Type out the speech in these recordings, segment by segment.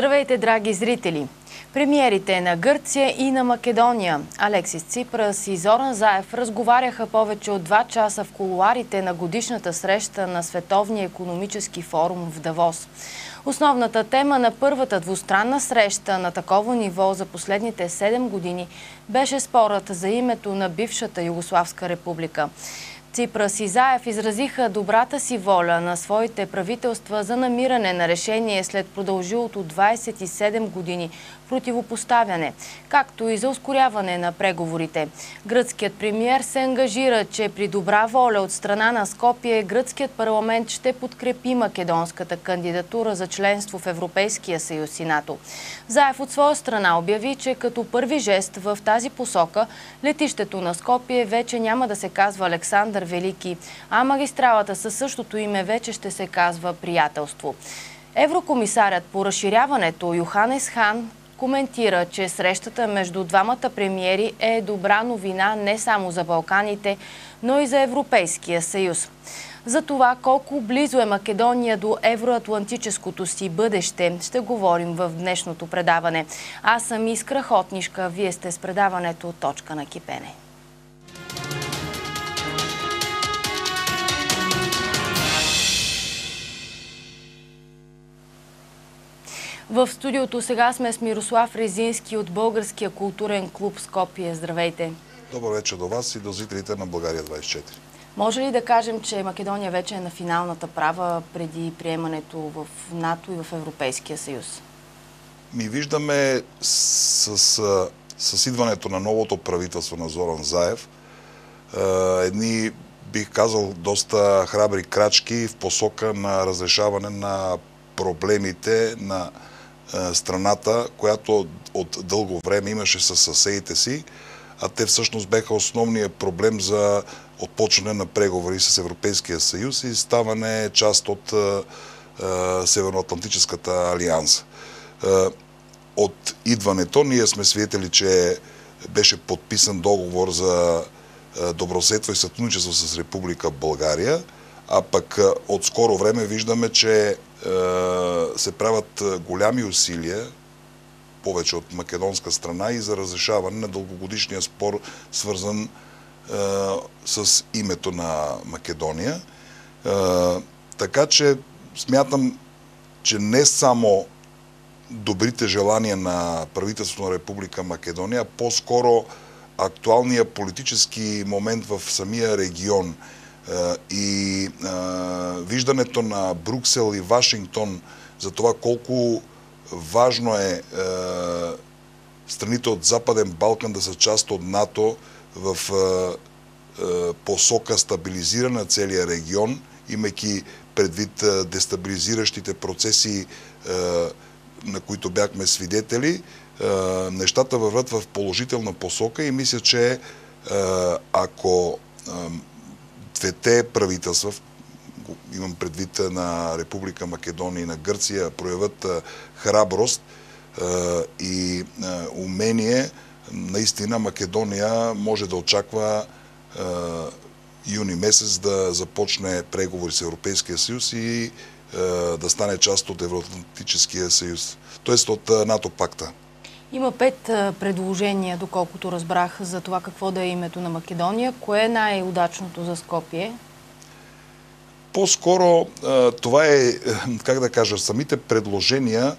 Здравейте, драги зрители! Премиерите на Гърция и на Македония Алексис Ципрас и Зоран Заев разговаряха повече от два часа в колуарите на годишната среща на Световния економически форум в Давос. Основната тема на първата двустранна среща на такова ниво за последните 7 години беше спорът за името на бившата Югославска република. Ципрас и Заев изразиха добрата си воля на своите правителства за намиране на решение след продължилото 27 години противопоставяне, както и за ускоряване на преговорите. Гръцкият премиер се ангажира, че при добра воля от страна на Скопие гръцкият парламент ще подкрепи македонската кандидатура за членство в Европейския съюз и НАТО. Заев от своя страна обяви, че като първи жест в тази посока летището на Скопие вече няма да се казва Александър Велики, а магистралата със същото име вече ще се казва Приятелство. Еврокомисарят по разширяването Йоханес Хан коментира, че срещата между двамата премиери е добра новина не само за Балканите, но и за Европейския съюз. За това колко близо е Македония до евроатлантическото си бъдеще ще говорим в днешното предаване. Аз съм Искра Хотнишка, вие сте с предаването Точка на кипене. В студиото сега сме с Мирослав Резински от Българския културен клуб Скопие. Здравейте! Добър вечер до вас и до зрителите на България 24. Може ли да кажем, че Македония вече е на финалната права преди приемането в НАТО и в Европейския съюз? Ми виждаме с, с, с идването на новото правителство на Зоран Заев едни, бих казал, доста храбри крачки в посока на разрешаване на проблемите на страната, която от дълго време имаше със съседите си, а те всъщност беха основния проблем за отпочване на преговори с Европейския съюз и ставане част от Северноатлантическата алианса. От идването ние сме свидетели, че беше подписан договор за добросетство и сътрудничество с Република България, а пък от скоро време виждаме, че се правят голями усилия, повече от македонска страна, и за разрешаване на дългогодишния спор, свързан с името на Македония. Така че смятам, че не само добрите желания на правителството на Република Македония, по-скоро актуалния политически момент в самия регион – и виждането на Бруксел и Вашингтон за това колко важно е страните от Западен Балкан да са част от НАТО в посока стабилизиране на целия регион, имайки предвид дестабилизиращите процеси, на които бяхме свидетели, нещата върват в положителна посока и мисля, че ако двете правителства, имам предвид на Република Македония и на Гърция, проявят храброст и умение, наистина Македония може да очаква юни месец да започне преговори с Европейския съюз и да стане част от Евроатлантическия съюз, т.е. от НАТО пакта. Има пет предложения, доколкото разбрах, за това какво да е името на Македония. Кое е най-удачното за Скопие? По-скоро това е, как да кажа, самите предложения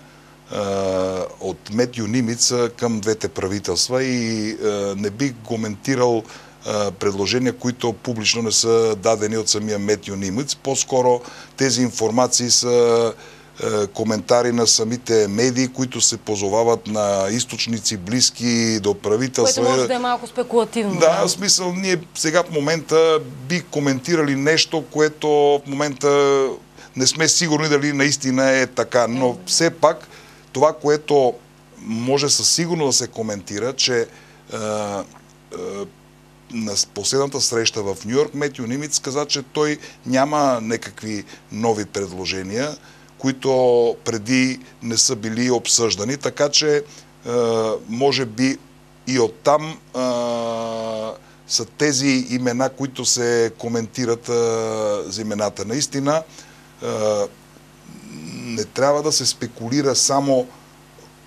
от Метю Нимица към двете правителства и не бих коментирал предложения, които публично не са дадени от самия Метю Нимец. По-скоро тези информации са коментари на самите медии, които се позовават на източници близки до правителства. Което може да е малко спекулативно. Да, в смисъл, ние сега в момента би коментирали нещо, което в момента не сме сигурни дали наистина е така. Но все пак това, което може със сигурно да се коментира, че е, е, на последната среща в Нью Йорк Метю Нимиц каза, че той няма някакви нови предложения които преди не са били обсъждани. Така че, е, може би и оттам е, са тези имена, които се коментират е, за имената. Наистина, не трябва да се спекулира само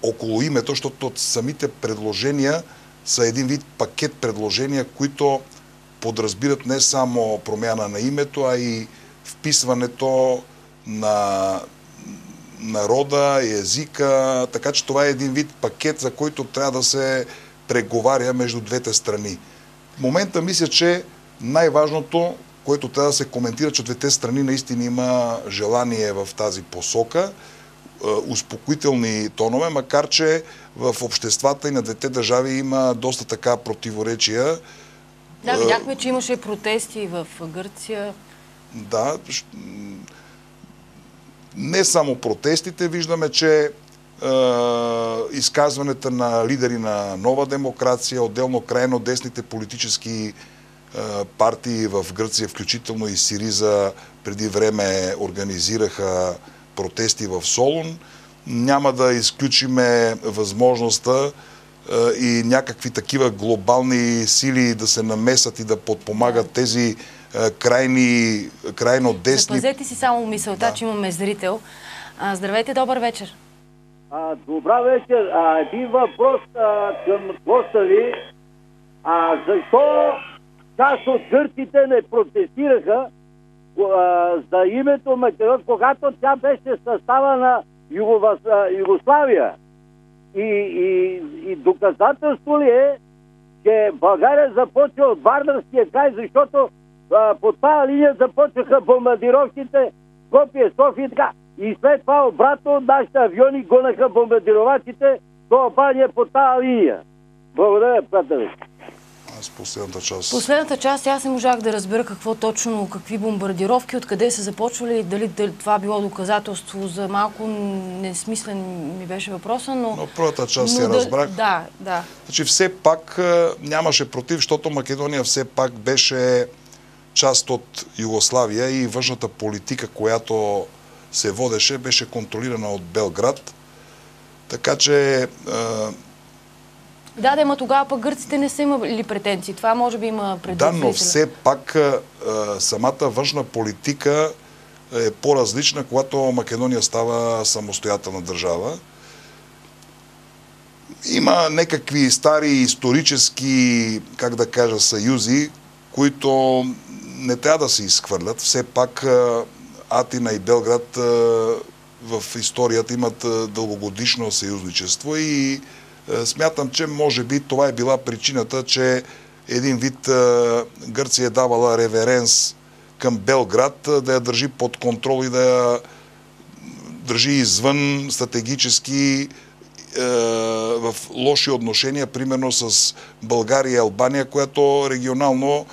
около името, защото самите предложения са един вид пакет предложения, които подразбират не само промяна на името, а и вписването на народа и езика, така че това е един вид пакет, за който трябва да се преговаря между двете страни. В момента мисля, че най-важното, което трябва да се коментира, че двете страни наистина има желание в тази посока, е, успокоителни тонове, макар че в обществата и на двете държави има доста така противоречия. Да, е, видяхме, че имаше протести в Гърция. Да, не само протестите, виждаме, че е, изказването на лидери на нова демокрация, отделно крайно десните политически е, партии в Гърция, включително и Сириза, преди време организираха протести в Солун. Няма да изключиме възможността и някакви такива глобални сили да се намесат и да подпомагат тези крайни, крайно десни... Запазете си само мисълта, да. че имаме зрител. А, здравейте, добър вечер. А, добра вечер. А, един въпрос а, към госта ви. А, защо част от гърците не протестираха а, за името Македон, когато тя беше състава на Югова, Югославия? И, и, и доказателство ли е, че България започва от Вардарския край, защото а, по тази линия започнаха бомбардировките Скопие, София и така. И след това обратно нашите авиони гонаха бомбардировачите до Албания по тази линия. Благодаря, приятели. Аз последната част. Последната част аз не можах да разбера какво точно, какви бомбардировки, откъде са започвали, дали, дали това било доказателство за малко несмислен ми беше въпроса, но... Но първата част я да, разбрах. Да, да. Значи все пак нямаше против, защото Македония все пак беше част от Югославия и външната политика, която се водеше, беше контролирана от Белград. Така че... Да, да, ма тогава пък гърците не са имали претенции. Това може би има предвид. Да, но все пак самата външна политика е по-различна, когато Македония става самостоятелна държава. Има някакви стари исторически, как да кажа, съюзи, които не трябва да се изхвърлят. Все пак Атина и Белград в историята имат дългогодишно съюзничество и смятам, че може би това е била причината, че един вид Гърция е давала реверенс към Белград, да я държи под контрол и да я държи извън стратегически в лоши отношения, примерно с България и Албания, която регионално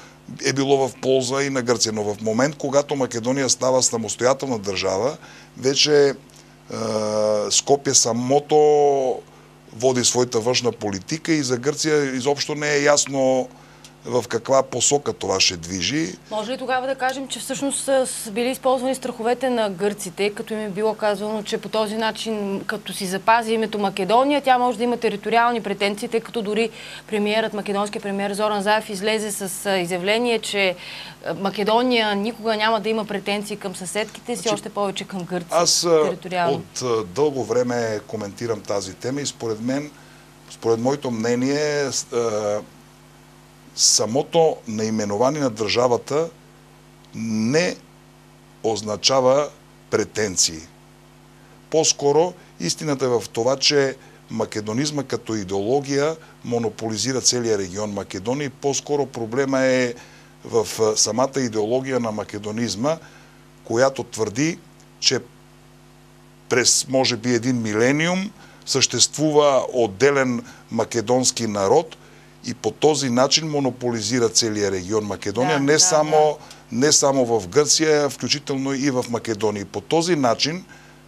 е било в полза и на Гърция. Но в момент, когато Македония става самостоятелна държава, вече е, Скопия самото води своята външна политика и за Гърция изобщо не е ясно в каква посока това ще движи. Може ли тогава да кажем, че всъщност са били използвани страховете на гърците, като им е било казано, че по този начин, като си запази името Македония, тя може да има териториални претенции, тъй като дори премиерът, македонския премиер Зоран Заев излезе с изявление, че Македония никога няма да има претенции към съседките си, значи, още повече към Гърция. Аз от дълго време коментирам тази тема и според мен, според моето мнение, самото наименование на държавата не означава претенции. По-скоро истината е в това, че македонизма като идеология монополизира целия регион Македония и по-скоро проблема е в самата идеология на македонизма, която твърди, че през може би един милениум съществува отделен македонски народ, и по този начин монополизира целия регион Македония, да, не, да, само, да. не само в Гърция, включително и в Македония. По този начин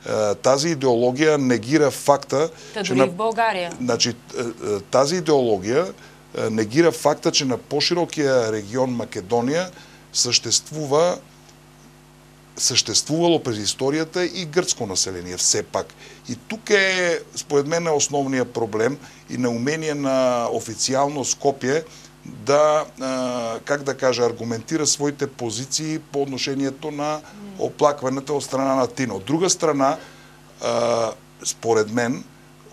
е, тази идеология негира факта, Та че на, в България. Значи, е, е, тази идеология негира факта, че на по-широкия регион Македония съществува съществувало през историята и гръцко население все пак. И тук е, според мен, основният проблем и на умение на официално Скопие да, как да кажа, аргументира своите позиции по отношението на оплакването от страна на Тина. От друга страна, според мен,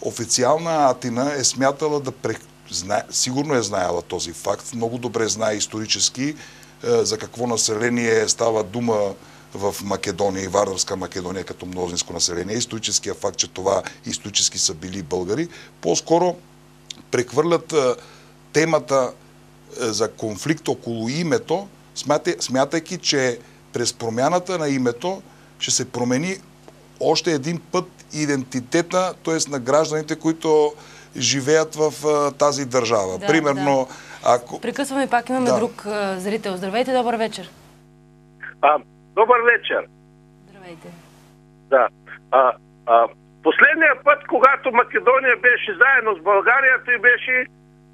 официална Атина е смятала да пре... Зна... сигурно е знаела този факт, много добре знае исторически за какво население става дума в Македония и Вардарска Македония като мнозинско население. Историческия факт, че това исторически са били българи, по-скоро прехвърлят темата за конфликт около името, смятайки, че през промяната на името ще се промени още един път идентитета, т.е. на гражданите, които живеят в а, тази държава. Да, Примерно, да. ако... Прекъсваме пак, имаме да. друг а, зрител. Здравейте, добър вечер. А, добър вечер. Здравейте. Да. А, а, последния път, когато Македония беше заедно с България, той беше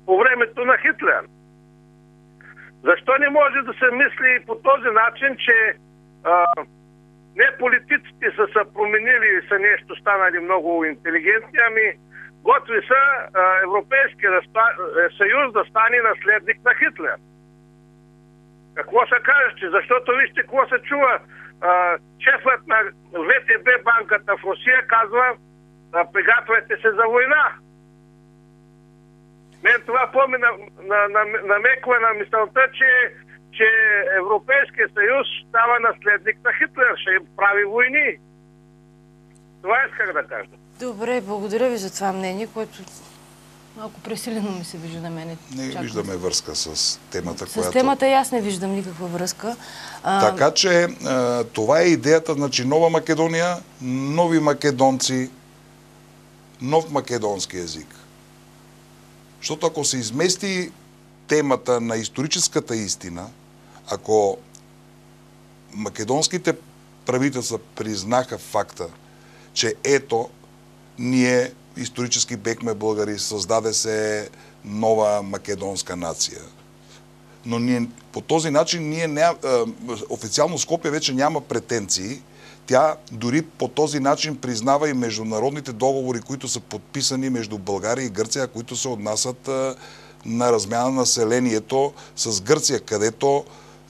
по времето на Хитлер. Защо не може да се мисли по този начин, че а, не политиците са се променили и са нещо станали много интелигентни, ами готви са а, Европейския е, съюз да стане наследник на Хитлер. Какво се кажете? Защото вижте какво се чува. Шефът на ВТБ банката в Русия казва пригатвайте се за война. Мен това помни на, на, на, намеква на мисълта, че, че Европейския съюз става наследник на Хитлер, ще им прави войни. Това исках да кажа. Добре, благодаря ви за това мнение, което малко пресилено ми се вижда на мене. Не Чакам. виждаме връзка с темата, с която... С темата и аз не виждам никаква връзка. А... Така че това е идеята, значи нова Македония, нови македонци, нов македонски язик. Защото ако се измести темата на историческата истина, ако македонските правителства признаха факта, че ето, ние исторически бехме българи, създаде се нова македонска нация. Но ние, по този начин ние не, официално Скопия вече няма претенции, тя дори по този начин признава и международните договори, които са подписани между България и Гърция, които се отнасят на размяна на населението с Гърция, където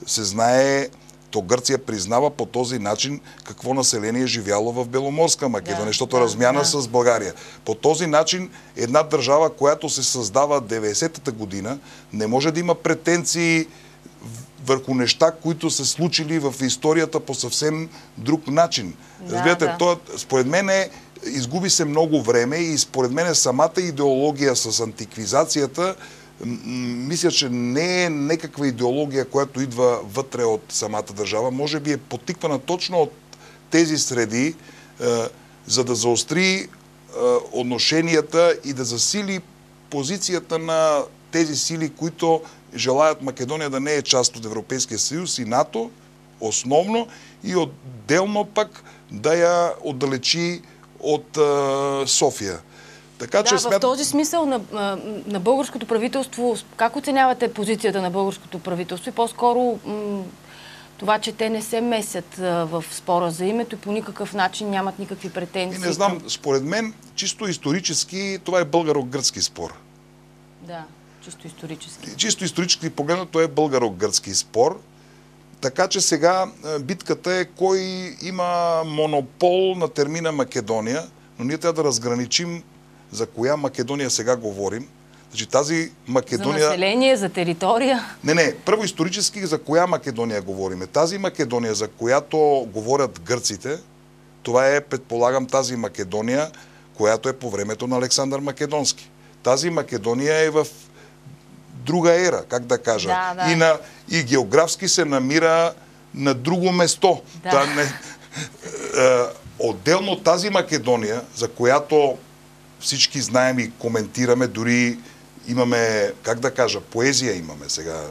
се знае то Гърция признава по този начин какво население е живяло в Беломорска Македония, да, защото да, размяна да. с България. По този начин една държава, която се създава 90-та година, не може да има претенции върху неща, които са случили в историята по съвсем друг начин. Да, Разбирате, да. То, според мен е, изгуби се много време и според мен самата идеология с антиквизацията мисля, че не е някаква идеология, която идва вътре от самата държава. Може би е потиквана точно от тези среди, е, за да заостри е, отношенията и да засили позицията на тези сили, които желаят Македония да не е част от Европейския съюз и НАТО, основно, и отделно пък да я отдалечи от а, София. Така, да, че смят... в този смисъл на, на българското правителство, как оценявате позицията на българското правителство и по-скоро това, че те не се месят в спора за името и по никакъв начин нямат никакви претенции? И не знам, според мен, чисто исторически, това е българо-гръцки спор. Да. Чисто исторически. Чисто исторически погледнато е българо-гръцки спор. Така че сега битката е кой има монопол на термина Македония, но ние трябва да разграничим за коя Македония сега говорим. Значи тази Македония... За население, за територия? Не, не. Първо исторически за коя Македония говориме. Тази Македония, за която говорят гърците, това е, предполагам, тази Македония, която е по времето на Александър Македонски. Тази Македония е в друга ера, как да кажа. Да, да. И, на, и географски се намира на друго место. Да. Та не, е, отделно тази Македония, за която всички знаем и коментираме, дори имаме, как да кажа, поезия имаме сега.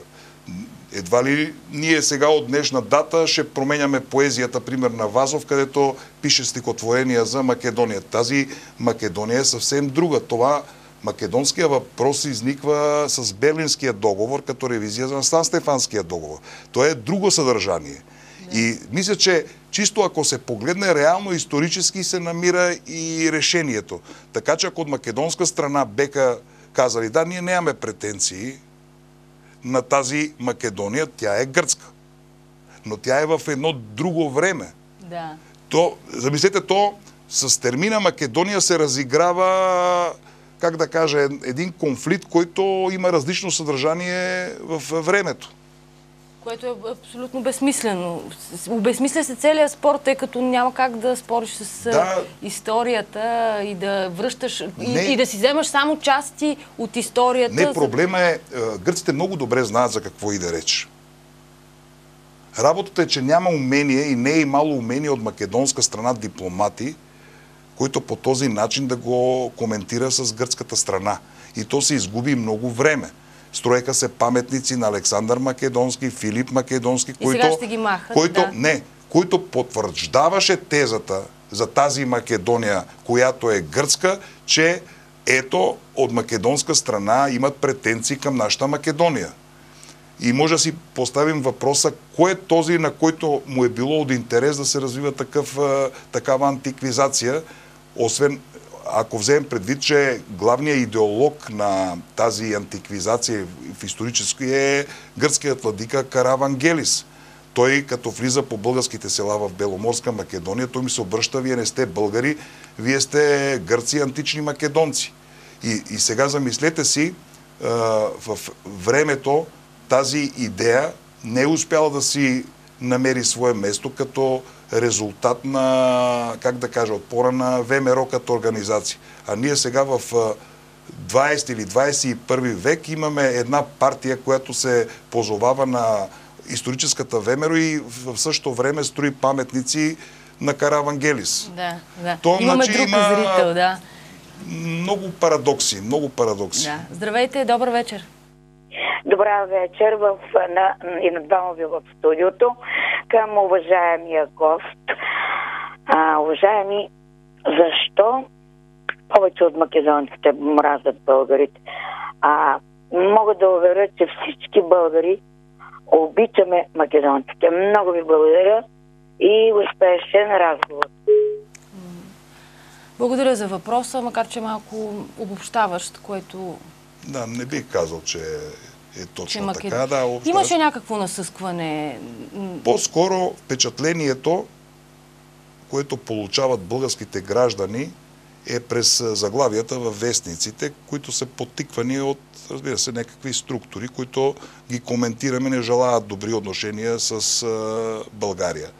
Едва ли ние сега от днешна дата ще променяме поезията, пример на Вазов, където пише стихотворения за Македония. Тази Македония е съвсем друга. Това Македонския въпрос изниква с Берлинския договор като ревизия на Сан Стефанския договор. То е друго съдържание. И мисля, че чисто ако се погледне реално исторически се намира и решението. Така че ако от македонска страна беха казали, да, ние нямаме претенции на тази Македония, тя е гръцка. Но тя е в едно друго време. Да. То, замислете, то с термина Македония се разиграва, как да кажа, един конфликт, който има различно съдържание в времето. Което е абсолютно безсмислено. Обезмисля се целият спорт, тъй като няма как да спориш с да. историята и да връщаш не. и, и да си вземаш само части от историята. Не, проблема е, гърците много добре знаят за какво и да реч. Работата е, че няма умение и не е имало умение от македонска страна дипломати, които по този начин да го коментира с гръцката страна. И то се изгуби много време. Строеха се паметници на Александър Македонски, Филип Македонски, и които, ще ги махат, които, да. не, които потвърждаваше тезата за тази Македония, която е гръцка, че ето от македонска страна имат претенции към нашата Македония. И може да си поставим въпроса, кой е този, на който му е било от интерес да се развива такъв, такава антиквизация, освен ако вземем предвид, че главният идеолог на тази антиквизация в исторически е гръцкият владика Каравангелис. Той, като влиза по българските села в Беломорска Македония, той ми се обръща, вие не сте българи, вие сте гърци антични македонци. И, и сега замислете си, в времето тази идея не е успяла да си намери свое место като резултат на, как да кажа, отпора на ВМРО като организация. А ние сега в 20 или 21 век имаме една партия, която се позовава на историческата ВМРО и в същото време строи паметници на Каравангелис. Да, да. То, Имаме значи, друг има зрител, да. Много парадокси, много парадокси. Да. Здравейте, добър вечер. Добра вечер в, на, и на двама ви в студиото към уважаемия гост. А, уважаеми, защо повече от македонците мразят българите? А, мога да уверя, че всички българи обичаме македонците. Много ви благодаря и успешен разговор. Благодаря за въпроса, макар че е малко обобщаващ, което... Да, не бих казал, че е точно че така. Да, общо... Имаше някакво насъскване? По-скоро впечатлението, което получават българските граждани, е през заглавията в вестниците, които са подтиквани от, разбира се, някакви структури, които ги коментираме, не желаят добри отношения с България.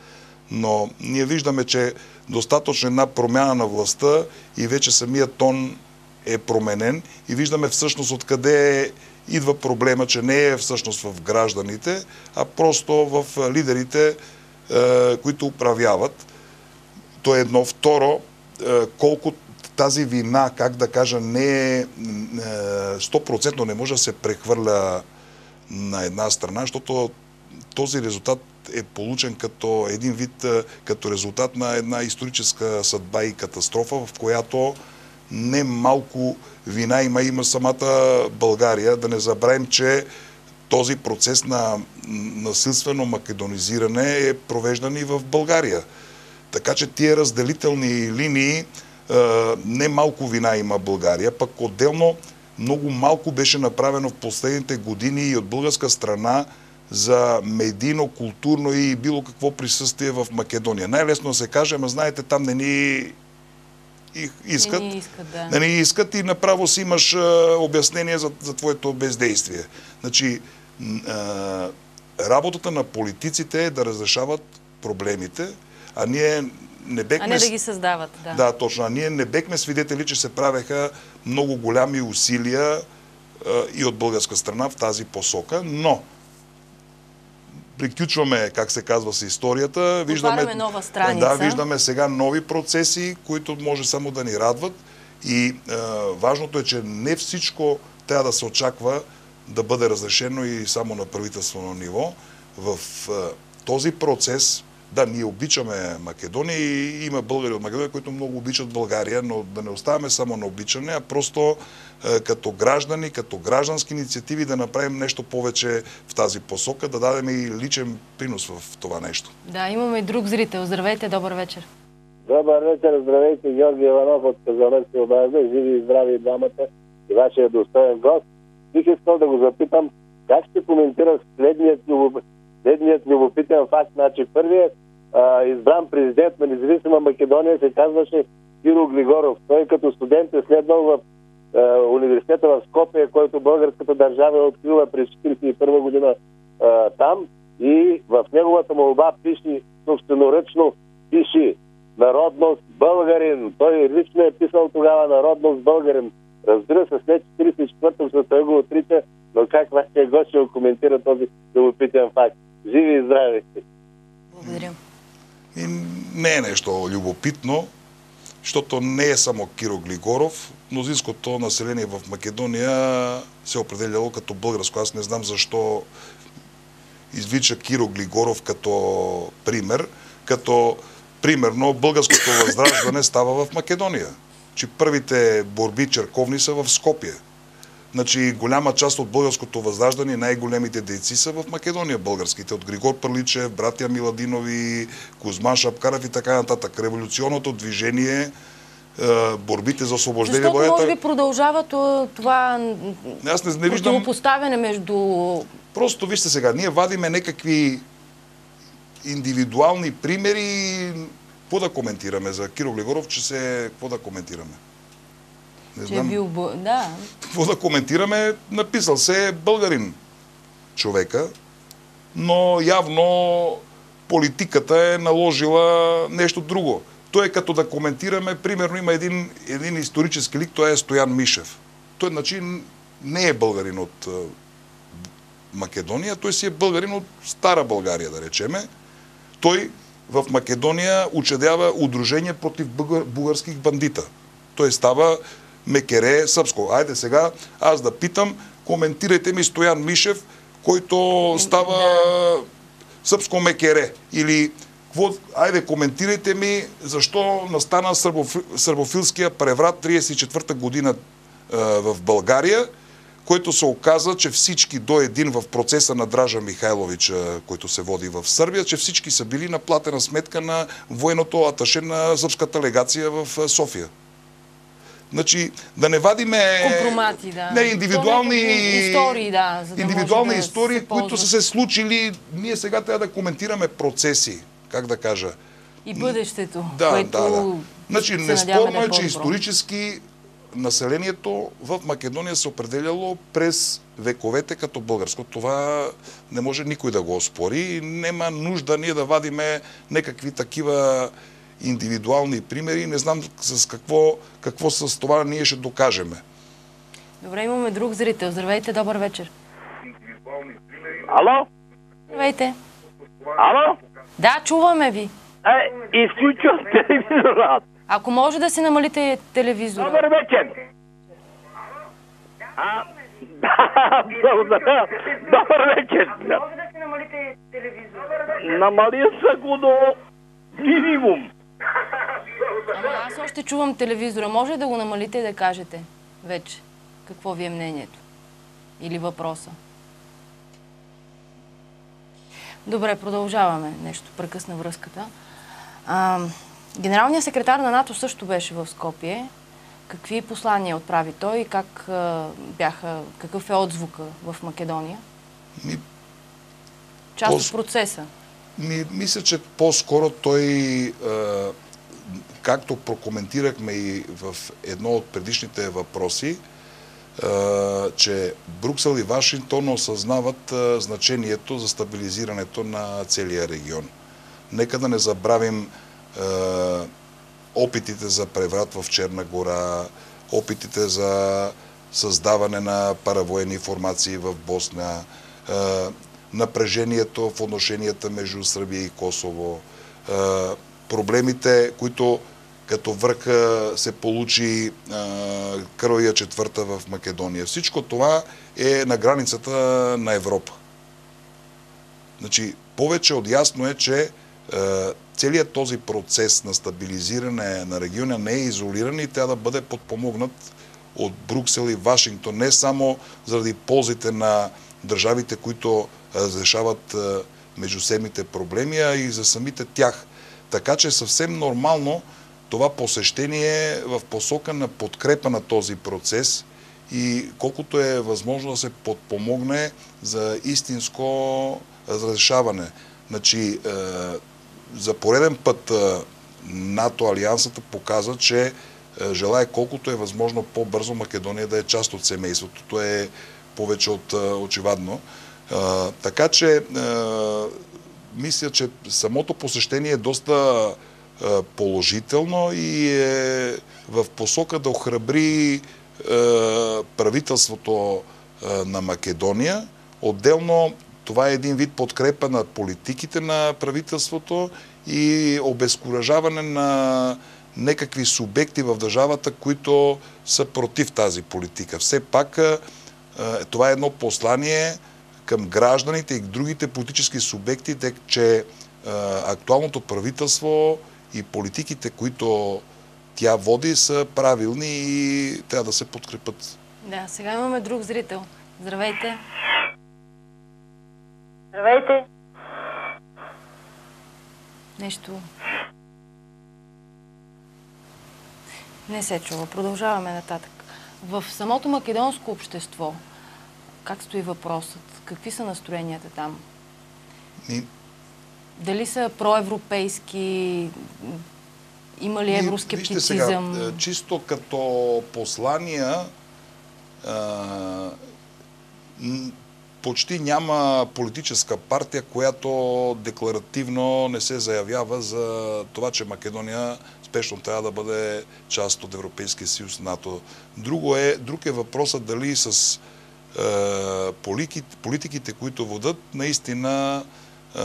Но ние виждаме, че достатъчно една промяна на властта и вече самият тон е променен и виждаме всъщност откъде е идва проблема, че не е всъщност в гражданите, а просто в лидерите, които управляват. То е едно. Второ, колко тази вина, как да кажа, не е 100% е, не може да се прехвърля на една страна, защото този резултат е получен като един вид, като резултат на една историческа съдба и катастрофа, в която не малко вина има, има самата България. Да не забравим, че този процес на насилствено македонизиране е провеждан и в България. Така че тия разделителни линии не малко вина има България, пък отделно много малко беше направено в последните години и от българска страна за медийно, културно и било какво присъствие в Македония. Най-лесно се каже, ама знаете, там не ни искат. Не ни искат, да. Не ни искат и направо си имаш а, обяснение за, за твоето бездействие. Значи, а, работата на политиците е да разрешават проблемите, а ние не бехме... А не да ги създават, да. Да, точно. А ние не бехме свидетели, че се правеха много голями усилия а, и от българска страна в тази посока, но приключваме, как се казва, с историята. Виждаме нова страница. Да, виждаме сега нови процеси, които може само да ни радват. И е, важното е, че не всичко трябва да се очаква да бъде разрешено и само на правителствено ниво. В е, този процес да, ние обичаме Македония и има българи от Македония, които много обичат България, но да не оставаме само на обичане, а просто е, като граждани, като граждански инициативи да направим нещо повече в тази посока, да дадем и личен принос в това нещо. Да, имаме и друг зрител. Здравейте, добър вечер. Добър вечер, здравейте, Георги Иванов от Казанец и Обаза, живи и здрави и двамата и вашия достоен гост. Бих искал да го запитам, как ще коментира следният, следният любопитен факт. Значи, първият а, избран президент на независима Македония се казваше Киро Глигоров. Той като студент е следвал в а, университета в Скопия, който българската държава е открила през 1941 година а, там и в неговата молба пише собственоръчно пише народност българин. Той лично е писал тогава народност българин. Разбира се, след 44-та той го отрича, но как вашия гост ще коментира този любопитен факт? Живи и здрави! Благодаря. И не е нещо любопитно, защото не е само Киро Глигоров. Мнозинското население в Македония се е определяло като българско. Аз не знам защо извича Киро Глигоров като пример, като примерно българското възраждане става в Македония. Че първите борби черковни са в Скопие. Значи голяма част от българското възраждане, най-големите дейци са в Македония българските. От Григор Пърличев, братя Миладинови, Кузман Шапкаров и така нататък. Революционното движение, е, борбите за освобождение. Защото Боята- може би продължава то- това Аз не, не виждам... противопоставяне между... Просто вижте сега, ние вадиме някакви индивидуални примери. Какво да коментираме за Киро Глигоров, че се... Какво да коментираме? Не Че е бил... бъ- Да. какво да коментираме, написал се българин човека, но явно политиката е наложила нещо друго. Той е като да коментираме, примерно има един, един исторически лик, той е Стоян Мишев. Той, значи, не е българин от е, Македония, той си е българин от Стара България, да речеме. Той в Македония учредява удружение против българ, българских бандита. Той става мекере сръбско. Айде сега аз да питам, коментирайте ми Стоян Мишев, който става сръбско мекере. Или какво, айде коментирайте ми защо настана сърбофи, сърбофилския преврат 34-та година е, в България, който се оказа, че всички до един в процеса на Дража Михайлович, е, който се води в Сърбия, че всички са били на платена сметка на военното аташе на сръбската легация в е, София. Значи, да не вадиме... Компромати, да. Не, индивидуални... Истории, да, да индивидуални да истории, се които са се случили. Ние сега трябва да коментираме процеси. Как да кажа? И бъдещето, Да, което да, да. Значи, неспорно да е, че исторически населението в Македония се определяло през вековете като българско. Това не може никой да го оспори. и Нема нужда ние да вадиме някакви такива индивидуални примери. Не знам с какво, какво с това ние ще докажеме. Добре, имаме друг зрител. Здравейте, добър вечер. Ало? Здравейте. Ало? Да, чуваме ви. Е, изключвам телевизора. Ако може да си намалите телевизора. Добър вечер. А, да, благодаря. Добър вечер. Може да си намалите телевизора. Намалил са го до минимум. Ама аз още чувам телевизора. Може да го намалите и да кажете вече какво ви е мнението или въпроса. Добре, продължаваме. Нещо прекъсна връзката. А, генералният секретар на НАТО също беше в Скопие. Какви послания отправи той и как а, бяха, какъв е отзвука в Македония? Ми, Част от процеса. Ми, мисля, че по-скоро той, както прокоментирахме и в едно от предишните въпроси, че Бруксел и Вашингтон осъзнават значението за стабилизирането на целия регион. Нека да не забравим опитите за преврат в Черна гора, опитите за създаване на паравоенни формации в Босна, напрежението в отношенията между Сърбия и Косово, проблемите, които като върха се получи Кръвия четвърта в Македония. Всичко това е на границата на Европа. Значи, повече от ясно е, че целият този процес на стабилизиране на региона не е изолиран и трябва да бъде подпомогнат от Бруксел и Вашингтон, не само заради ползите на държавите, които разрешават е, междусемните проблеми, а и за самите тях. Така че съвсем нормално това посещение е в посока на подкрепа на този процес и колкото е възможно да се подпомогне за истинско разрешаване. Значи, за пореден път НАТО Алиансата показа, че желая колкото е възможно по-бързо Македония да е част от семейството. То е повече от очевадно. Така че а, мисля, че самото посещение е доста а, положително и е в посока да охрабри правителството на Македония. Отделно това е един вид подкрепа на политиките на правителството и обезкуражаване на некакви субекти в държавата, които са против тази политика. Все пак това е едно послание към гражданите и другите политически субекти, тъй, че а, актуалното правителство и политиките, които тя води, са правилни и трябва да се подкрепят. Да, сега имаме друг зрител. Здравейте. Здравейте. Нещо. Не се чува. Продължаваме нататък. В самото македонско общество, как стои въпросът? Какви са настроенията там? И, Дали са проевропейски? Има ли евроскептицизъм? Вижте сега, е, чисто като послания, а, м, почти няма политическа партия, която декларативно не се заявява за това, че Македония спешно трябва да бъде част от Европейския съюз НАТО. Друго е, друг е въпросът дали с е, политиките, политиките, които водат, наистина е,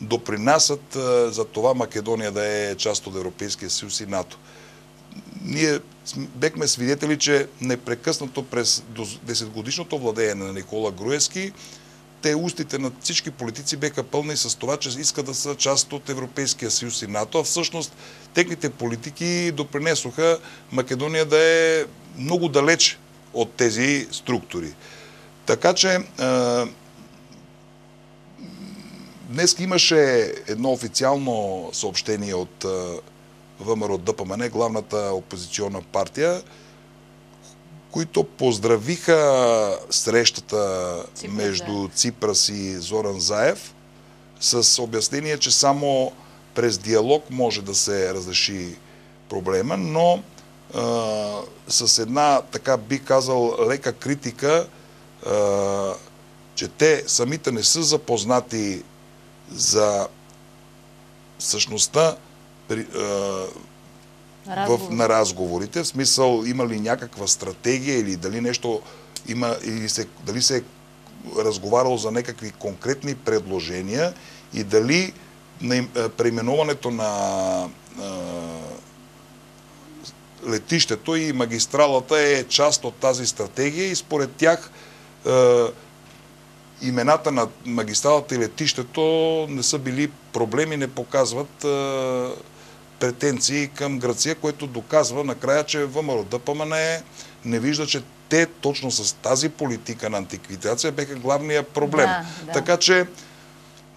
допринасят е, за това Македония да е част от Европейския съюз и НАТО. Ние бехме свидетели, че непрекъснато през 10-годишното владеене на Никола Груевски, те устите на всички политици беха пълни с това, че искат да са част от Европейския съюз и НАТО, а всъщност техните политики допринесоха Македония да е много далеч от тези структури. Така че днес имаше едно официално съобщение от ВМРО ДПМН, главната опозиционна партия, които поздравиха срещата Ципрас, между Ципрас и Зоран Заев с обяснение, че само през диалог може да се разреши проблема, но с една, така би казал, лека критика, че те самите не са запознати за същността при, в, на разговорите, в смисъл има ли някаква стратегия или дали нещо има, или се, дали се е разговаряло за някакви конкретни предложения и дали на, преименуването на летището и магистралата е част от тази стратегия и според тях е, имената на магистралата и летището не са били проблеми, не показват е, претенции към Гръция, което доказва накрая, че ВМРО ДПМН не, не вижда, че те точно с тази политика на антиквитация беха главния проблем. Да, да. Така че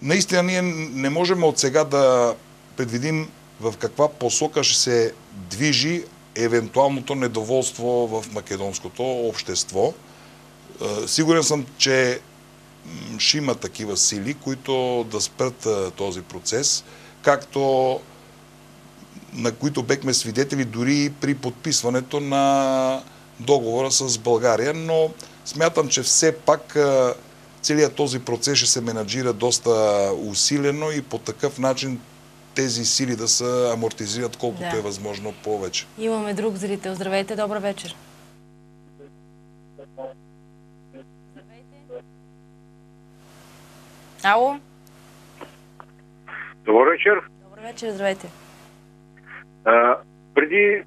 наистина ние не можем от сега да предвидим в каква посока ще се движи евентуалното недоволство в македонското общество. Е, Сигурен съм, че ще има такива сили, които да спрат е, този процес, както на които бехме свидетели дори при подписването на договора с България, но смятам, че все пак е, целият този процес ще се менаджира доста усилено и по такъв начин тези сили да се амортизират колкото Да. е възможно повече. Имаме друг зрител. Здравейте, добър вечер. Ало? Добър вечер. Добър вечер, здравейте. А, преди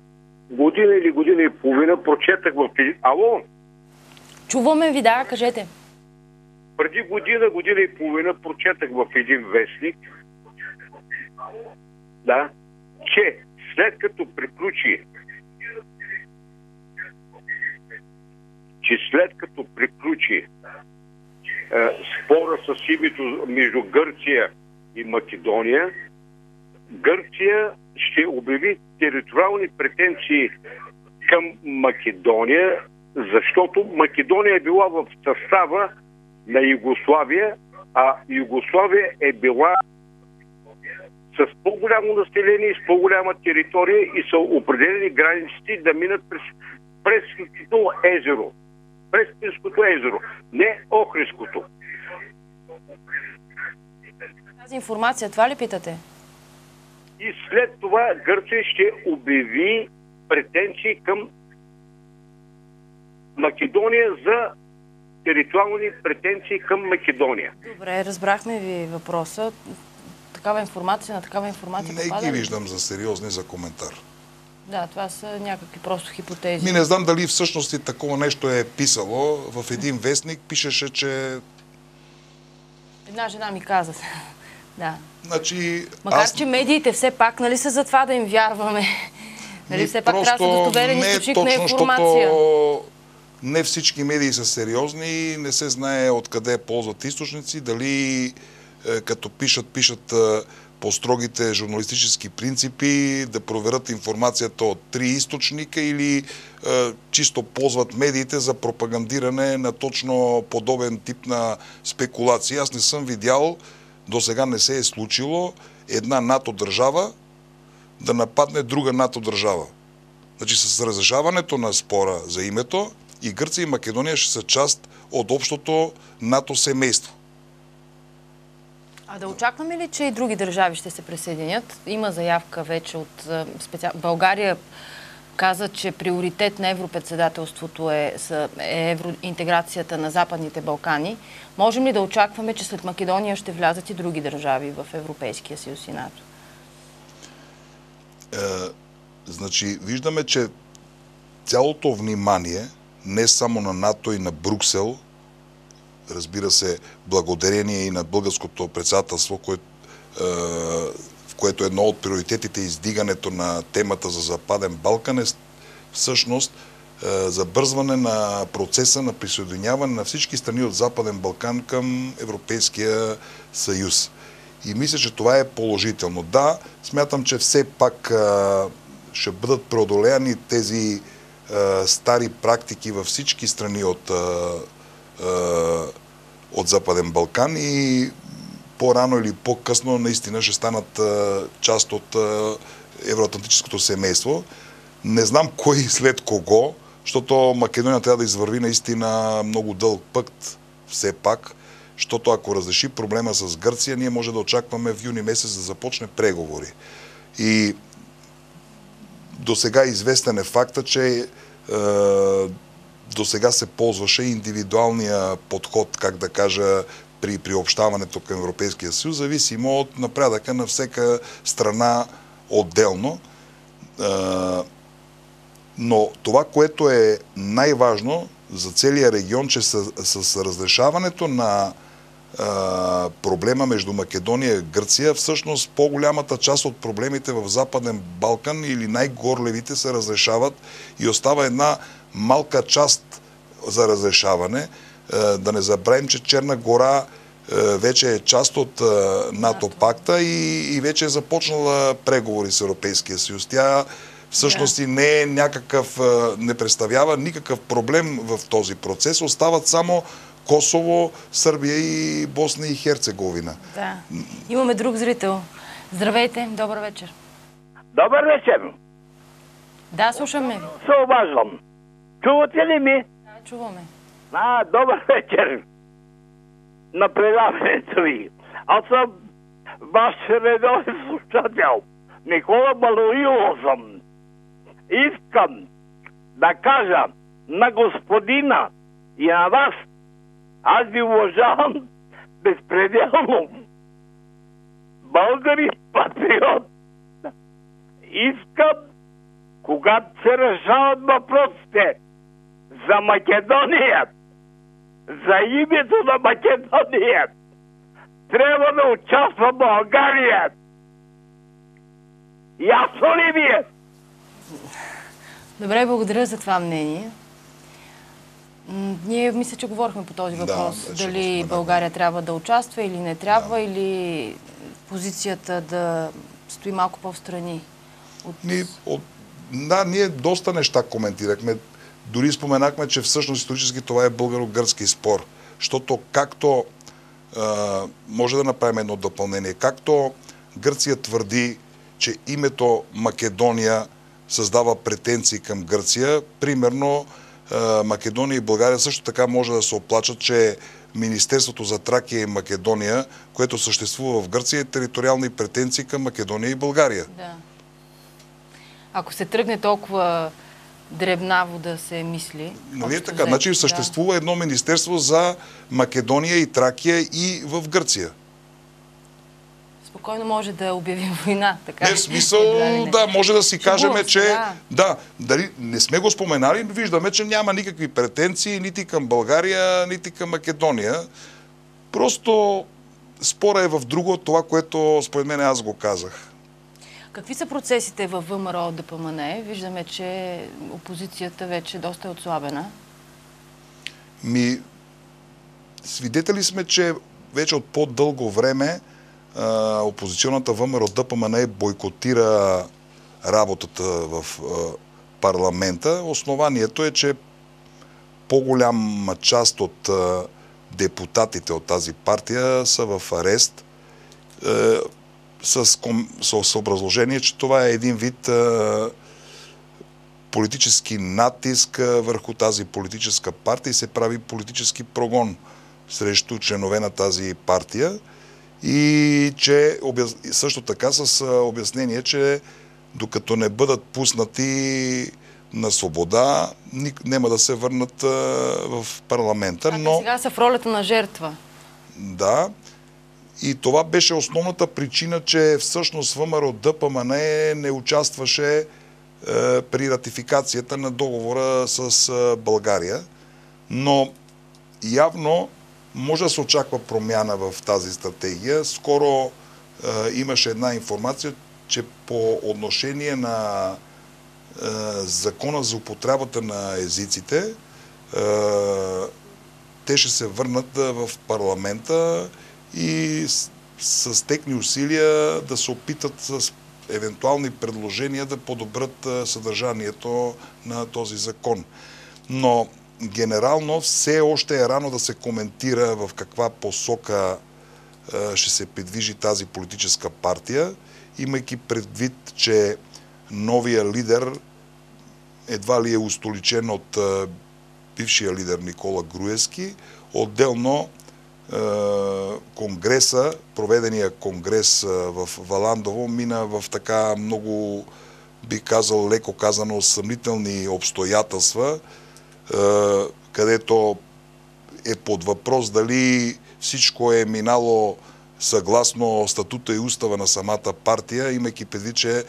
година или година и половина прочетах в... един- Ало? Чуваме ви, да, кажете. Преди година, година и половина прочетах в един вестник, да, че след като приключи че след като приключи е, спора с името между Гърция и Македония, Гърция ще обяви териториални претенции към Македония, защото Македония е била в състава на Югославия, а Югославия е била с по-голямо население и с по-голяма територия и са определени границите да минат през Преското езеро. Преското езеро, не Охриското. Тази информация, това ли питате? И след това Гърция ще обяви претенции към Македония за териториални претенции към Македония. Добре, разбрахме ви въпроса. Такава информация, на такава информация Не попада ги виждам за сериозни за коментар. Да, това са някакви просто хипотези. Ми не знам дали всъщност и такова нещо е писало. В един вестник пишеше, че Една жена ми каза. да. значи, Макар, аз че медиите все пак, нали са за това да им вярваме. Нали все пак трябва да достоверен не е източник на информация. защото не всички медии са сериозни, не се знае откъде ползват източници, дали като пишат, пишат е, по строгите журналистически принципи, да проверят информацията от три източника или е, чисто ползват медиите за пропагандиране на точно подобен тип на спекулации. Аз не съм видял, до сега не се е случило една НАТО държава да нападне друга НАТО държава. Значи с разрешаването на спора за името и Гърция и Македония ще са част от общото НАТО семейство. А да очакваме ли, че и други държави ще се присъединят? Има заявка вече от специал... България каза, че приоритет на европредседателството е, е евроинтеграцията на Западните Балкани. Можем ли да очакваме, че след Македония ще влязат и други държави в Европейския съюз и НАТО? Е, значи, виждаме, че цялото внимание, не само на НАТО и на Бруксел, разбира се, благодарение и на българското председателство, е, в което едно от приоритетите е издигането на темата за Западен Балкан е всъщност е, забързване на процеса на присъединяване на всички страни от Западен Балкан към Европейския съюз. И мисля, че това е положително. Да, смятам, че все пак а, ще бъдат преодолени тези стари практики във всички страни от, от Западен Балкан и по-рано или по-късно наистина ще станат а, част от а, евроатлантическото семейство. Не знам кой след кого, защото Македония трябва да извърви наистина много дълъг път все пак, защото ако разреши проблема с Гърция, ние може да очакваме в юни месец да започне преговори. И до сега известен е факта, че е, до сега се ползваше индивидуалния подход, как да кажа, при приобщаването към Европейския съюз, зависимо от напредъка на всяка страна отделно. Но това, което е най-важно за целия регион, че с, с разрешаването на проблема между Македония и Гърция, всъщност по-голямата част от проблемите в Западен Балкан или най-горлевите се разрешават и остава една малка част за разрешаване. А, да не забравим, че Черна гора а, вече е част от а, НАТО пакта и, и вече е започнала преговори с Европейския съюз. Тя всъщност и не е някакъв, не представява никакъв проблем в този процес. Остават само Косово, Сърбия и Босна и Херцеговина. Да. Имаме друг зрител. Здравейте, добър вечер. Добър вечер. Да, слушаме. Се обаждам. Чувате ли ми? Да, чуваме. А, добър вечер. На предаването ви. Аз съм ваш редовен слушател. Никола Балоило съм. Искам да кажа на господина и на вас, аз ви уважавам безпределно. Българи патриот. Искам, когато се решават въпросите за Македония, за името на Македония, трябва да участва България. Ясно ли ви е? Добре, благодаря за това мнение. Ние мисля, че говорихме по този Да, въпрос. го Дали. България трябва да участва или не трябва, или позицията да стои малко по-встрани. От... Ни, от, да, ние доста неща коментирахме. Дори споменахме, че всъщност исторически това е българо-гръцки спор. Защото както може да направим едно допълнение, както Гърция твърди, че името Македония създава претенции към Гърция. Примерно Македония и България също така може да се оплачат, че Министерството за Тракия и Македония, което съществува в Гърция, е териториални претенции към Македония и България. Да. Ако се тръгне толкова дребнаво да се мисли. Нали е така? Значи съществува да. едно министерство за Македония и Тракия и в Гърция спокойно може да обявим война. Така. Не, смисъл, да, може да си кажем, че да. да, дали не сме го споменали, виждаме, че няма никакви претенции нити към България, нити към Македония. Просто спора е в друго това, което според мен аз го казах. Какви са процесите в ВМРО ДПМН? Виждаме, че опозицията вече доста е отслабена. Ми, свидетели сме, че вече от по-дълго време опозиционната ВМРО ДПМН бойкотира работата в парламента. Основанието е, че по-голяма част от депутатите от тази партия са в арест е, с, съобразложение, че това е един вид политически натиск върху тази политическа партия и се прави политически прогон срещу членове на тази партия и че също така с обяснение, че докато не бъдат пуснати на свобода, няма да се върнат в парламента. А, но... сега са в ролята на жертва. Да. И това беше основната причина, че всъщност ВМРО ДПМН не участваше е, при ратификацията на договора с е, България. Но явно може да се очаква промяна в тази стратегия. Скоро е, имаше една информация, че по отношение на е, закона за употребата на езиците, е, те ще се върнат е, в парламента и с, с техни усилия да се опитат с евентуални предложения да подобрят е, съдържанието на този закон. Но генерално все още е рано да се коментира в каква посока ще се придвижи тази политическа партия, имайки предвид, че новия лидер едва ли е устоличен от бившия лидер Никола Груевски. Отделно конгреса, проведения конгрес в Валандово, мина в така много, би казал, леко казано, съмнителни обстоятелства, където е под въпрос дали всичко е минало съгласно статута и устава на самата партия, имайки преди, че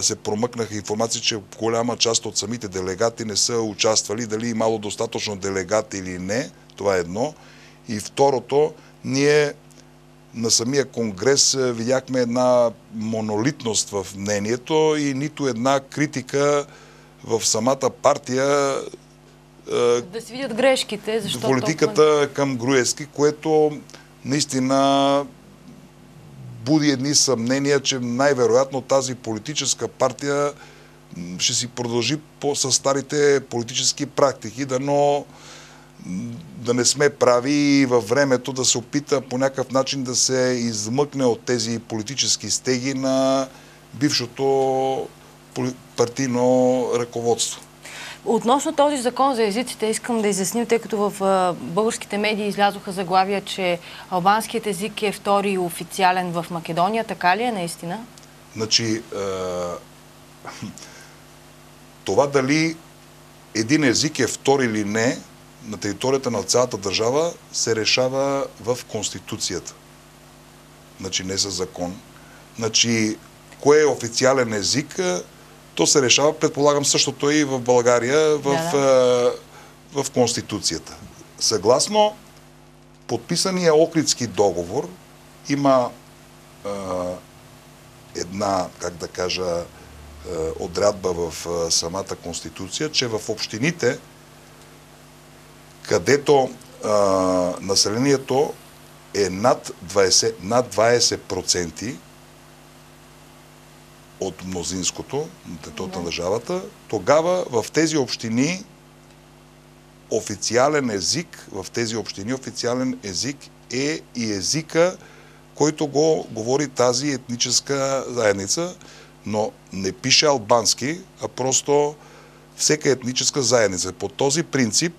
се промъкнаха информации, че голяма част от самите делегати не са участвали, дали имало достатъчно делегати или не, това е едно. И второто, ние на самия конгрес видяхме една монолитност в мнението и нито една критика в самата партия е, да се видят грешките, защото... Политиката толкова... към Груевски, което наистина буди едни съмнения, че най-вероятно тази политическа партия ще си продължи по, с старите политически практики, да но да не сме прави и във времето да се опита по някакъв начин да се измъкне от тези политически стеги на бившото партийно ръководство. Относно този закон за езиците искам да изясним, тъй като в българските медии излязоха заглавия, че албанският език е втори и официален в Македония. Така ли е наистина? Значи, това дали един език е втори или не на територията на цялата държава се решава в Конституцията. Значи не с закон. Значи, кое е официален език, то се решава, предполагам същото и в България, в, да, да. Е, в Конституцията. Съгласно подписания Охридски договор има е, една, как да кажа, е, отрядба в е, самата Конституция, че в общините, където е, населението е над 20%, над 20% от мнозинското, от на държавата, тогава в тези общини официален език, в тези общини официален език е и езика който го говори тази етническа заедница, но не пише албански, а просто всека етническа заедница. По този принцип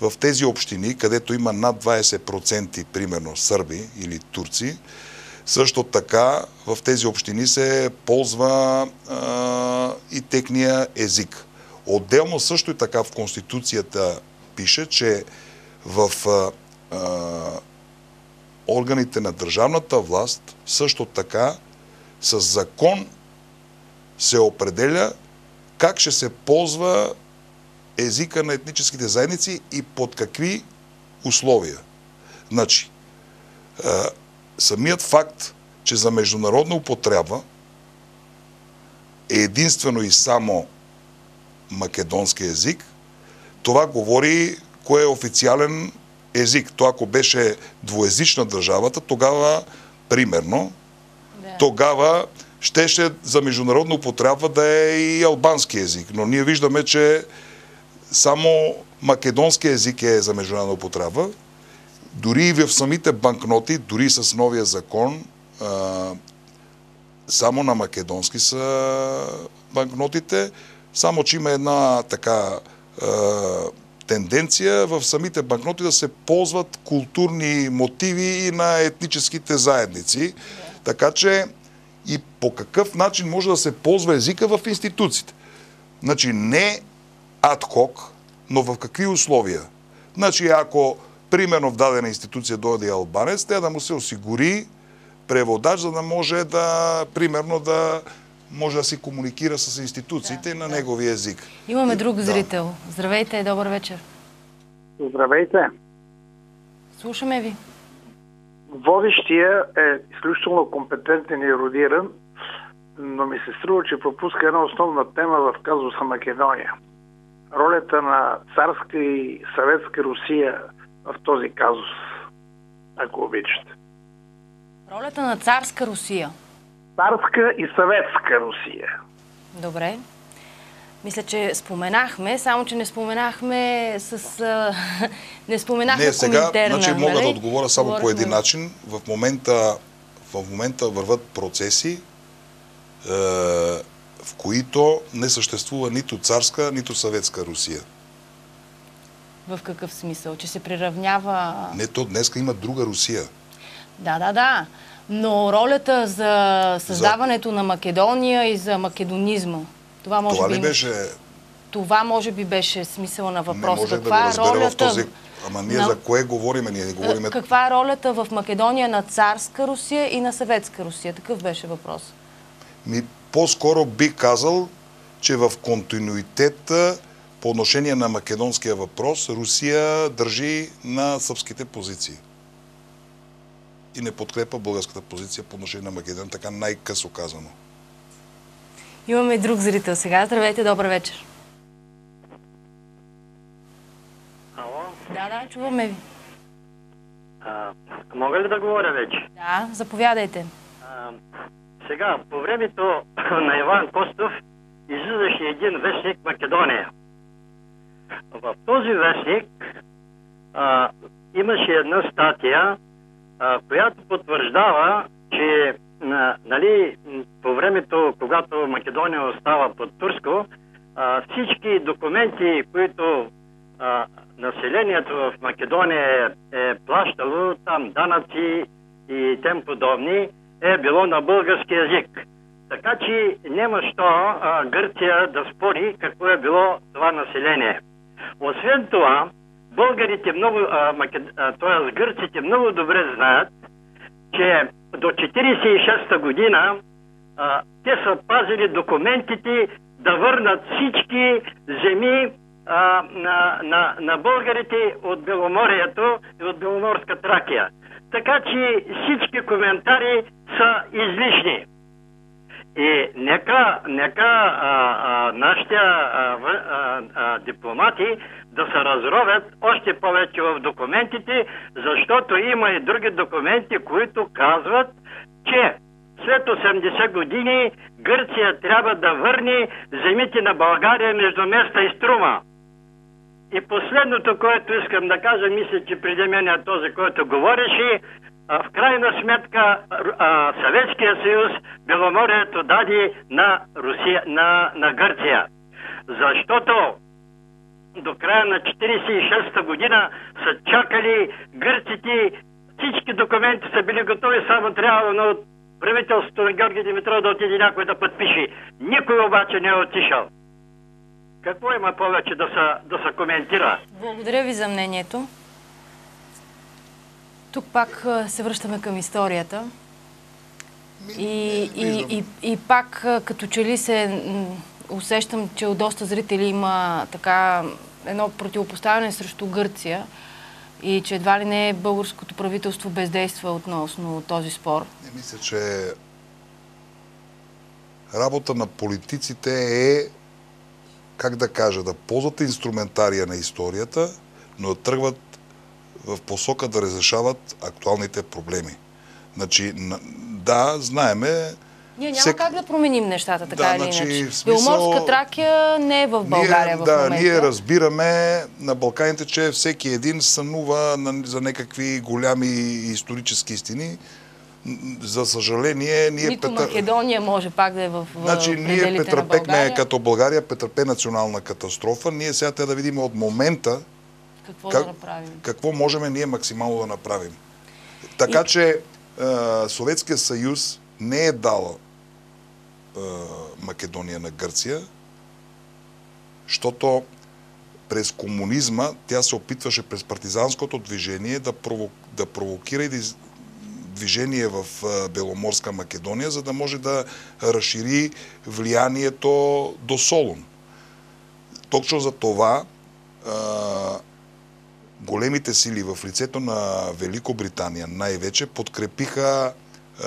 в тези общини, където има над 20% примерно сърби или турци, също така в тези общини се ползва а, и техния език. Отделно също и така в Конституцията пише, че в а, а, органите на държавната власт също така с закон се определя как ще се ползва езика на етническите заедници и под какви условия. Значи, самият факт, че за международна употреба е единствено и само македонски език, това говори кое е официален език. То ако беше двоезична държавата, тогава, примерно, да. тогава щеше за международна употреба да е и албански език. Но ние виждаме, че само македонски език е за международна употреба. Дори и в самите банкноти, дори с новия закон, само на македонски са банкнотите, само че има една така тенденция в самите банкноти да се ползват културни мотиви и на етническите заедници. Така че и по какъв начин може да се ползва езика в институциите. Значи не адхок, но в какви условия? Значи ако примерно в дадена институция дойде албанец, те да му се осигури преводач, за да може да, примерно да може да си комуникира с институциите да, на да. неговия език. Имаме друг да. зрител. Здравейте, добър вечер. Здравейте. Слушаме ви. Водещия е изключително компетентен и еродиран, но ми се струва, че пропуска една основна тема в казуса Македония. Ролята на царска и съветска Русия в този казус, ако обичате. Ролята на царска Русия. Царска и съветска Русия. Добре. Мисля, че споменахме, само че не споменахме с... А, не споменахме не, сега, коминтерна. Значи, мога нали? да отговоря само Говорихме... по един начин. В момента, в момента върват процеси, е, в които не съществува нито царска, нито съветска Русия. В какъв смисъл? Че се приравнява... Не, то днеска има друга Русия. Да, да, да. Но ролята за създаването за... на Македония и за македонизма, това може това би... ли беше... Това може би беше смисъла на въпроса. Не може Каква да го разбера е ролята... в този... Ама ние на... за кое говорим? Ние не говорим... Каква е ролята в Македония на царска Русия и на съветска Русия? Такъв беше въпрос. Ми, по-скоро би казал, че в континуитета по отношение на македонския въпрос Русия държи на сръбските позиции. И не подкрепа българската позиция по отношение на Македон, така най-късо казано. Имаме и друг зрител сега. Здравейте, добър вечер. Ало? Да, да, чуваме ви. А, мога ли да говоря вече? Да, заповядайте. А, сега, по времето на Иван Костов излизаше един вестник Македония. В този вестник а, имаше една статия, а, която потвърждава, че а, нали, по времето, когато Македония остава под Турско, а, всички документи, които а, населението в Македония е, е плащало, там данъци и тем подобни, е било на български язик. Така че няма що а, Гърция да спори какво е било това население. Освен това, българите много, т.е. гърците много добре знаят, че до 1946 година а, те са пазили документите да върнат всички земи а, на, на, на българите от Беломорието и от Беломорска Тракия. Така че всички коментари са излишни. И нека, нека а, а, нашите а, а, а, дипломати да се разровят още повече в документите, защото има и други документи, които казват, че след 80 години Гърция трябва да върне земите на България между места и струма. И последното, което искам да кажа, мисля, че преди мен е този, който говореше, в крайна сметка Съветския съюз Беломорието даде на, Русия, на, на Гърция. Защото до края на 46-та година са чакали гърците, всички документи са били готови, само трябва на правителството на Георги Димитров да отиде някой да подпише. Никой обаче не е отишъл. Какво има повече да се, да се коментира? Благодаря ви за мнението. Тук пак се връщаме към историята. И, и, и, и пак като че ли се усещам, че у доста зрители има така едно противопоставяне срещу Гърция и че едва ли не българското правителство бездейства относно този спор. Не мисля, че работа на политиците е, как да кажа, да ползват инструментария на историята, но да тръгват в посока да разрешават актуалните проблеми. Значи, да, знаеме, ние няма Всек... как да променим нещата така да, или значи, иначе. Смисъл... Беломорска Тракия не е в България ние, в да, момента. Ние разбираме на Балканите, че всеки един сънува на, за някакви голями исторически истини. За съжаление, ние... Нито Петър... Македония може пак да е в Значи, ние петърпекме като България, петърпе национална катастрофа. Ние сега трябва да видим от момента какво как, да направим. Какво можем ние максимално да направим. Така И... че е, Съветския съюз не е дала Македония на Гърция, защото през комунизма тя се опитваше през партизанското движение да, прово, да провокира и да из, движение в Беломорска Македония, за да може да разшири влиянието до Солун. Точно за това големите сили в лицето на Великобритания най-вече подкрепиха е,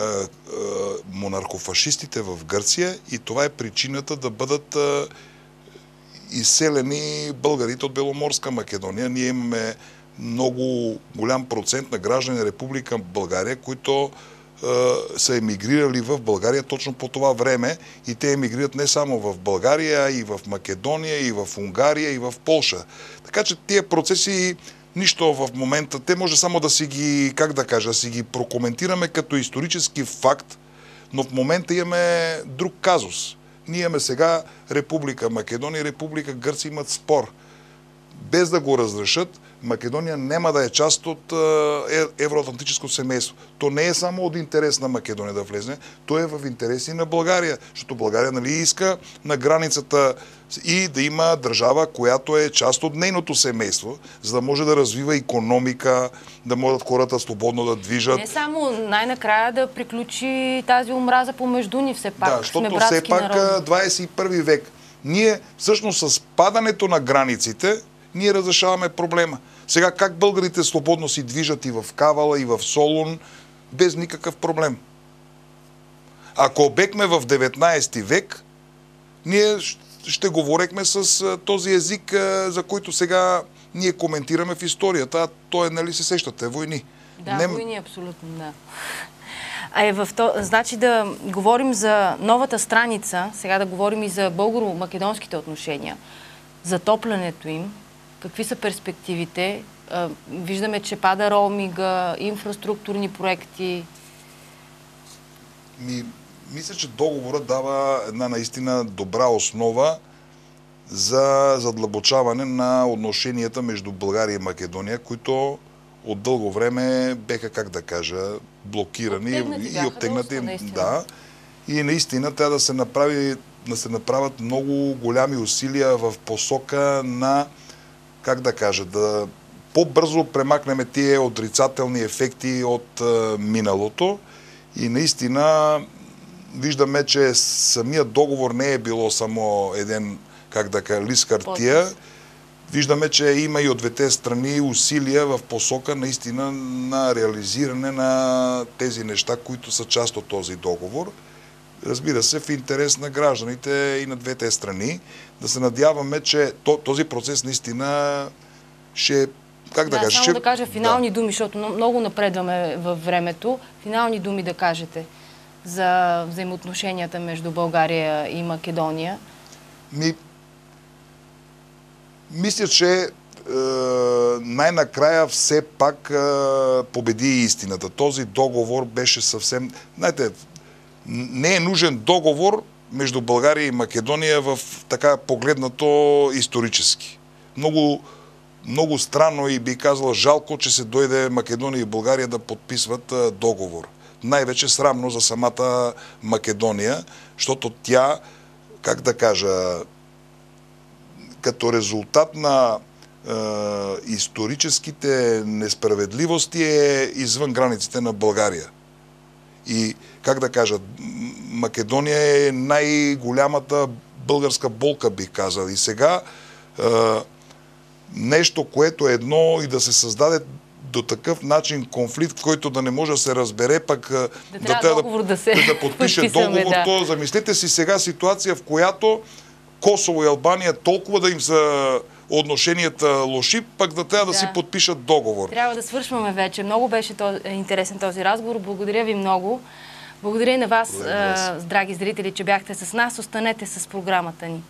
монархофашистите в Гърция и това е причината да бъдат изселени българите от Беломорска Македония. Ние имаме много голям процент на граждани на Република България, които са емигрирали в България точно по това време и те емигрират не само в България, и в Македония, и в Унгария, и в Полша. Така че тия процеси нищо в момента. Те може само да си ги, как да кажа, си ги прокоментираме като исторически факт, но в момента имаме друг казус. Ние имаме сега Република Македония и Република Гърция имат спор. Без да го разрешат, Македония няма да е част от е, евроатлантическото семейство. То не е само от интерес на Македония да влезе, то е в интереси на България, защото България нали, иска на границата и да има държава, която е част от нейното семейство, за да може да развива економика, да могат хората свободно да движат. Не само най-накрая да приключи тази омраза помежду ни все пак. Да, защото все пак народ. 21 век. Ние всъщност с падането на границите, ние разрешаваме проблема. Сега как българите свободно си движат и в Кавала, и в Солун, без никакъв проблем. Ако бекме в 19 век, ние ще говорехме с този език, за който сега ние коментираме в историята. А то е, нали се сещате, войни. Да, Не... войни, абсолютно, да. А е в то, значи да говорим за новата страница, сега да говорим и за българо-македонските отношения, затоплянето им, какви са перспективите? Виждаме, че пада роуминга, инфраструктурни проекти. Ми, мисля, че договора дава една наистина добра основа за задлъбочаване на отношенията между България и Македония, които от дълго време беха, как да кажа, блокирани обтегнати и обтегнати. Доста, да. И наистина трябва да се направи да се направят много голями усилия в посока на, как да кажа, да по-бързо премахнем тия отрицателни ефекти от а, миналото и наистина виждаме, че самият договор не е било само един, как да кажа, лист хартия. Виждаме, че има и от двете страни усилия в посока наистина на реализиране на тези неща, които са част от този договор. Разбира се, в интерес на гражданите и на двете страни. Да се надяваме, че този процес наистина ще как да, да кажа? Само ще... да кажа финални да. думи, защото много напредваме във времето. Финални думи да кажете за взаимоотношенията между България и Македония? Ми, мисля, че най-накрая все пак е, победи истината. Този договор беше съвсем... Знаете, не е нужен договор между България и Македония в така погледнато исторически. Много, много странно и би казала жалко, че се дойде Македония и България да подписват договор. Най-вече срамно за самата Македония, защото тя, как да кажа, като резултат на е, историческите несправедливости е извън границите на България. И, как да кажа, Македония е най-голямата българска болка, бих казал. И сега е, нещо, което е едно и да се създаде до такъв начин конфликт, който да не може да се разбере, пък да, да, да, да, да, се да, да подпише договор. Да. То, замислете си сега ситуация, в която Косово и Албания толкова да им са отношенията лоши, пък да трябва да, да си подпишат договор. Трябва да свършваме вече. Много беше то, интересен този разговор. Благодаря ви много. Благодаря и на вас, Благодаря, драги зрители, че бяхте с нас. Останете с програмата ни.